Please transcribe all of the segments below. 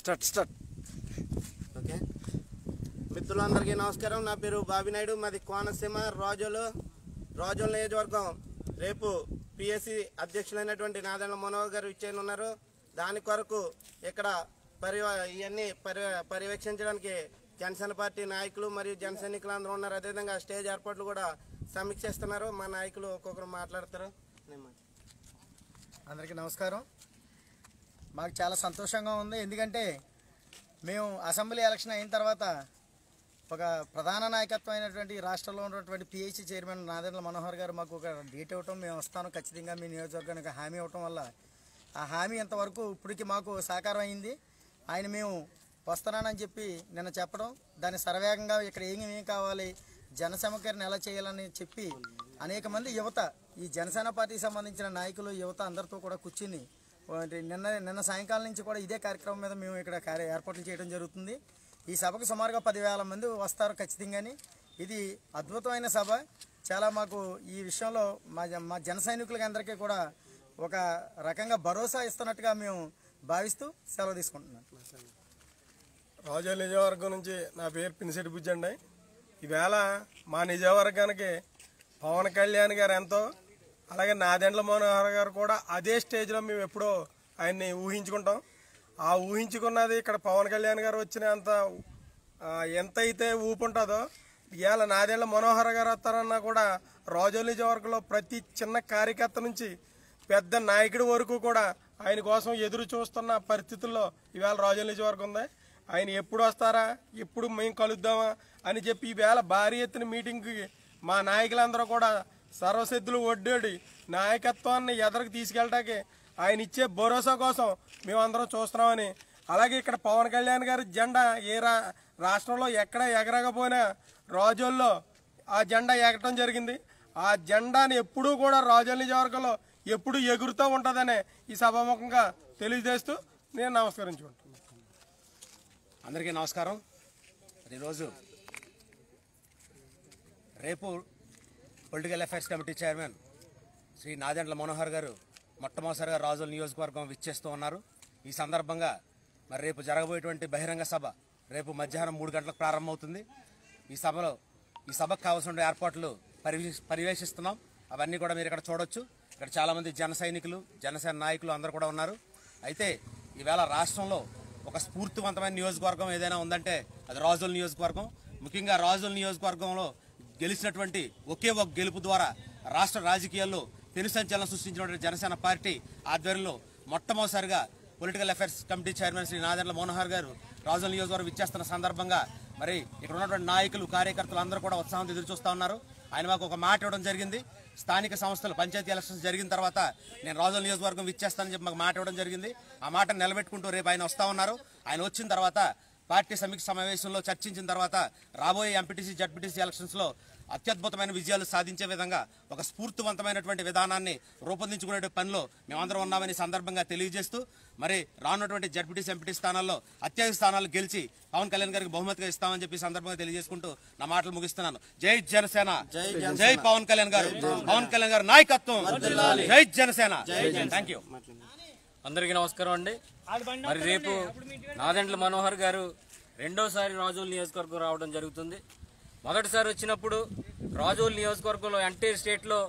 Start start. Okay. మిత్రులందరికీ నమస్కారం. నా పేరు బాబినాయుడు మాది కోనసీమ రాజోలు రాజోల నియోజకవర్గం. రేపు పిఎస్సి అధ్యక్షులైనటువంటి నాదెండ్ల మనోహర్ గారు ఇచ్చేయనున్నారు దాని కొరకు ఇక్కడ పర్య ఇవన్నీ పర్య పర్యవేక్షించడానికి జనసేన పార్టీ నాయకులు మరియు జనసైనికులు అందరూ ఉన్నారు. అదేవిధంగా స్టేజ్ ఏర్పాట్లు కూడా సమీక్షిస్తున్నారు మా నాయకులు ఒక్కొక్కరు మాట్లాడతారు. అందరికీ నమస్కారం. మాకు చాలా సంతోషంగా ఉంది. ఎందుకంటే మేము అసెంబ్లీ ఎలక్షన్ అయిన తర్వాత ఒక ప్రధాన నాయకత్వం అయినటువంటి రాష్ట్రంలో ఉన్నటువంటి పిహెచ్సి చైర్మన్ నాదెండ్ల మనోహర్ గారు మాకు ఒక డేట్ ఇవ్వటం మేము వస్తాను. ఖచ్చితంగా మీ నియోజకవర్గానికి హామీ ఇవ్వటం వల్ల ఆ హామీ ఎంతవరకు ఇప్పటికి మాకు సాకారం అయింది. ఆయన మేము వస్తున్నానని చెప్పి నిన్న చెప్పడం దాన్ని సర్వేగంగా ఇక్కడ ఏం ఏం కావాలి జన సమీకరణ ఎలా చేయాలని చెప్పి అనేక మంది యువత ఈ జనసేన పార్టీకి సంబంధించిన నాయకులు యువత అందరితో కూడా కూర్చుని నిన్న నిన్న సాయంకాలం నుంచి కూడా ఇదే కార్యక్రమం మీద మేము ఇక్కడ కార్య ఏర్పాట్లు చేయడం జరుగుతుంది. ఈ సభకు సుమారుగా పదివేల మంది వస్తారు ఖచ్చితంగాని. ఇది అద్భుతమైన సభ. చాలా మాకు ఈ విషయంలో మా మా జన సైనికులకి అందరికీ కూడా ఒక రకంగా భరోసా ఇస్తున్నట్టుగా మేము భావిస్తూ సెలవు తీసుకుంటున్నాం. రాజా నియోజకవర్గం నుంచి నా పేరు పినిశెట్టి బుజ్జండి ఈవేళ మా నియోజకవర్గానికి పవన్ కళ్యాణ్ గారు ఎంతో అలాగే నాదెండ్ల మనోహర్ గారు కూడా అదే స్టేజ్లో మేము ఎప్పుడో ఆయన్ని ఊహించుకుంటాం. ఆ ఊహించుకున్నది ఇక్కడ పవన్ కళ్యాణ్ గారు వచ్చిన అంత ఎంత అయితే ఊపు ఉంటుందో ఇవాళ నాదేళ్ళ మనోహర్ గారు వస్తారన్నా కూడా రాజోల్ నియోజకవర్గంలో ప్రతి చిన్న కార్యకర్త నుంచి పెద్ద నాయకుడి వరకు కూడా ఆయన కోసం ఎదురు చూస్తున్న పరిస్థితుల్లో ఇవాళ రాజోల్ నియోజకవర్గం ఉంది. ఆయన ఎప్పుడు వస్తారా? ఎప్పుడు మేము కలుద్దామా? అని చెప్పి ఈవేళ భారీ ఎత్తున మీటింగ్కి మా నాయకులందరూ కూడా సర్వసిద్ధులు ఒడ్డోడి నాయకత్వాన్ని ఎదరకు తీసుకెళ్ళటానికి ఆయన ఇచ్చే భరోసా కోసం మేమందరం చూస్తున్నామని. అలాగే ఇక్కడ పవన్ కళ్యాణ్ గారి జెండా ఏ రా రాష్ట్రంలో ఎక్కడ ఎగరకపోయినా రాజోల్లో ఆ జెండా ఎగటం జరిగింది. ఆ జెండాని ఎప్పుడూ కూడా రాజోల్ నియోజకవర్గంలో ఎప్పుడు ఎగురుతూ ఉంటుందనే ఈ సభాముఖంగా తెలియజేస్తూ నేను నమస్కరించుకుంటాను అందరికీ నమస్కారం. ఈరోజు రేపు political affairs committee chairman Shri Nadendla Manohar గారు మొట్టమొదటిసారిగా రాజుల నియోజకవర్గం విచ్చేస్తూ ఉన్నారు. ఈ సందర్భంగా మరి రేపు జరగబోయేటువంటి బహిరంగ సభ రేపు మధ్యాహ్నం మూడు గంటలకు ప్రారంభమవుతుంది. ఈ సభలో ఈ సభకు కావాల్సిన ఏర్పాట్లు పరివీ పర్యవేక్షిస్తున్నాం అవన్నీ కూడా మీరు ఇక్కడ చూడొచ్చు. ఇక్కడ చాలామంది జన సైనికులు జనసేన నాయకులు అందరూ కూడా ఉన్నారు. అయితే ఈవేళ రాష్ట్రంలో ఒక స్ఫూర్తివంతమైన నియోజకవర్గం ఏదైనా ఉందంటే అది రాజుల నియోజకవర్గం. ముఖ్యంగా రాజుల నియోజకవర్గంలో గెలిచినటువంటి ఒకే ఒక గెలుపు ద్వారా రాష్ట్ర రాజకీయాల్లో పెను సంచలనం సృష్టించినటువంటి జనసేన పార్టీ ఆధ్వర్యంలో మొట్టమొదటిసారిగా political affairs committee chairman Shri Nadendla Manohar గారు రాజుల నియోజకవర్గం ఇచ్చేస్తున్న సందర్భంగా మరి ఇక్కడ ఉన్నటువంటి నాయకులు కార్యకర్తలు అందరూ కూడా ఉత్సాహంతో ఎదురు చూస్తూ ఉన్నారు. ఆయన మాకు ఒక మాట ఇవ్వడం జరిగింది. స్థానిక సంస్థలు పంచాయతీ ఎలక్షన్స్ జరిగిన తర్వాత నేను రాజుల నియోజకవర్గం ఇచ్చేస్తానని చెప్పి మాకు మాట ఇవ్వడం జరిగింది. ఆ మాట నిలబెట్టుకుంటూ రేపు ఆయన వస్తా ఉన్నారు. ఆయన వచ్చిన తర్వాత పార్టీ సమీక్ష సమావేశంలో చర్చించిన తర్వాత రాబోయే ఎంపీటీసీ జడ్పీటీసీ ఎలక్షన్స్లో అత్యద్భుతమైన విజయాలు సాధించే విధంగా ఒక స్ఫూర్తివంతమైనటువంటి విధానాన్ని రూపొందించుకునే పనిలో మేమందరం ఉన్నామని సందర్భంగా తెలియజేస్తూ మరి రానున్నటువంటి జడ్పీటీసీ ఎంపీటీ స్థానాల్లో అత్యధిక స్థానాలు గెలిచి పవన్ కళ్యాణ్ గారికి బహుమతిగా ఇస్తామని చెప్పి సందర్భంగా తెలియజేసుకుంటూ నా మాటలు ముగిస్తున్నాను. జై జనసేన. జై పవన్ కళ్యాణ్ గారు. పవన్ కళ్యాణ్ గారు నాయకత్వం. జై జనసేన. థ్యాంక్ యూ అందరికీ నమస్కారం అండి. మరి రేపు నాదెండ్ల మనోహర్ గారు రెండోసారి రాజోల్ నియోజకవర్గం రావడం జరుగుతుంది. మొదటిసారి వచ్చినప్పుడు రాజోల్ నియోజకవర్గంలో ఎంటైర్ స్టేట్లో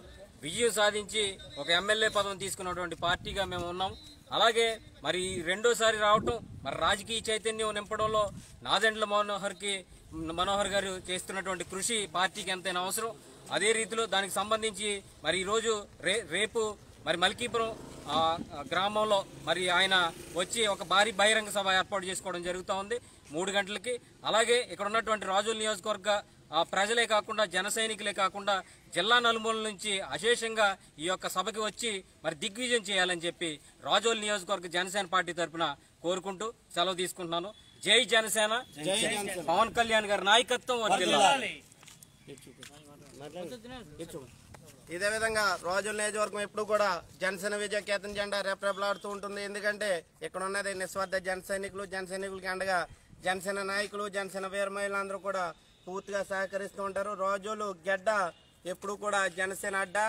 విజయం సాధించి ఒక ఎమ్మెల్యే పదం తీసుకున్నటువంటి పార్టీగా మేము ఉన్నాం. అలాగే మరి ఈ రెండోసారి రావటం మరి రాజకీయ చైతన్యం నింపడంలో నాదెండ్ల మనోహర్కి మనోహర్ గారు చేస్తున్నటువంటి కృషి పార్టీకి ఎంతైనా అవసరం. అదే రీతిలో దానికి సంబంధించి మరి ఈ రోజు రే రేపు మరి మల్కీపురం గ్రామంలో మరి ఆయన వచ్చి ఒక భారీ బహిరంగ సభ ఏర్పాటు చేసుకోవడం జరుగుతూ ఉంది మూడు గంటలకి. అలాగే ఇక్కడ ఉన్నటువంటి రాజుల నియోజకవర్గ ప్రజలే కాకుండా జన సైనికులే కాకుండా జిల్లా నలుమూల నుంచి అశేషంగా ఈ యొక్క సభకి వచ్చి మరి దిగ్విజయం చేయాలని చెప్పి రాజోల్ నియోజకవర్గ జనసేన పార్టీ తరఫున కోరుకుంటూ సెలవు తీసుకుంటున్నాను. జై జనసేన. పవన్ కళ్యాణ్ గారి నాయకత్వం. ఇదే విధంగా రోజుల నియోజకవర్గం ఎప్పుడు కూడా జనసేన విజయ కేతన జెండా రెపరెపలాడుతూ ఉంటుంది. ఎందుకంటే ఇక్కడ ఉన్నది నిస్వార్థ జన సైనికులు జన సైనికులకి అండగా జనసేన నాయకులు జనసేన వీర మహిళలు అందరూ కూడా పూర్తిగా సహకరిస్తూ ఉంటారు. రోజులు గెడ్డ ఎప్పుడు కూడా జనసేన అడ్డా.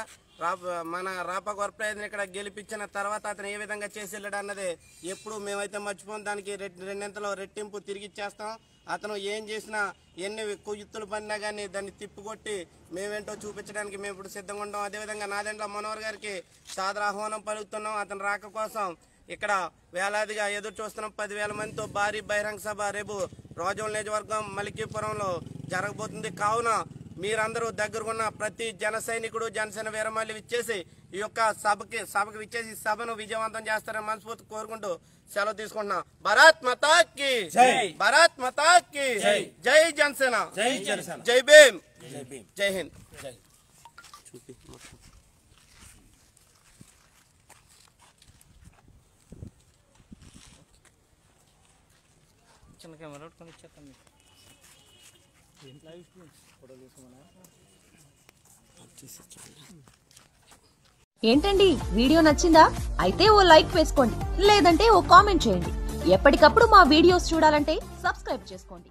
మన రాప వరప్రయత్నం ఇక్కడ గెలిపించిన తర్వాత అతను ఏ విధంగా చేసి వెళ్ళాడు అన్నది ఎప్పుడు మేమైతే మర్చిపోం దానికి రెట్- రెండింతలో రెట్టింపు తిరిగి ఇచ్చేస్తాం. అతను ఏం చేసినా ఎన్ని కుయుత్తులు పడినా కానీ దాన్ని తిప్పికొట్టి మేమేంటో చూపించడానికి మేము ఇప్పుడు సిద్ధంగా ఉంటాం అదేవిధంగా నాదెండ్ల మనోహర్ గారికి సాదరాహ్వానం పలుకుతున్నాం. అతని రాక కోసం ఇక్కడ వేలాదిగా ఎదురు చూస్తున్నాం. పదివేల మందితో భారీ బహిరంగ సభ రేపు రోజుల నియోజకవర్గం మలికీపురంలో జరగబోతుంది. కావున మీరందరూ దగ్గరకున్న ప్రతి జన సైనికుడు జనసేన వీరమల్లి ఇచ్చేసి ఈ యొక్క సభకి సభకి విచ్చేసి ఈ సభను విజయవంతం చేస్తారని మనస్ఫూర్తి కోరుకుంటూ సెలవు తీసుకుంటున్నా. భరత్ మతాకి! భరత్ మతాకి! జై! జనసేన జై జనసేన జై భీమ్! జై భీమ్! జై హింద్! జై! చిన్న కెమెరా పట్టుకొని ఇచ్చేస్తాను మీకు. ఏంటండి? వీడియో నచ్చిందా? అయితే ఓ లైక్ వేసుకోండి. లేదంటే ఓ కామెంట్ చేయండి. ఎప్పటికప్పుడు మా వీడియోస్ చూడాలంటే సబ్స్క్రైబ్ చేసుకోండి.